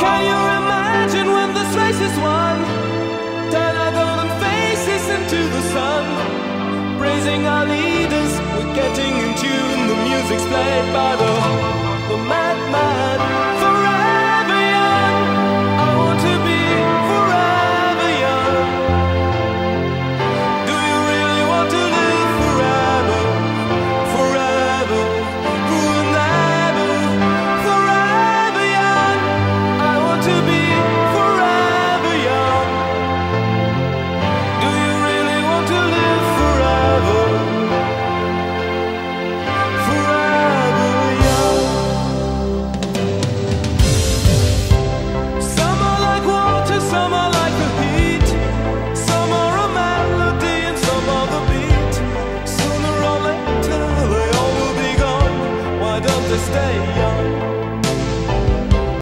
Can you imagine when this race is won? Turn our golden faces into the sun. Praising our leaders, we're getting in tune. The music's played by the, the. built to stay young.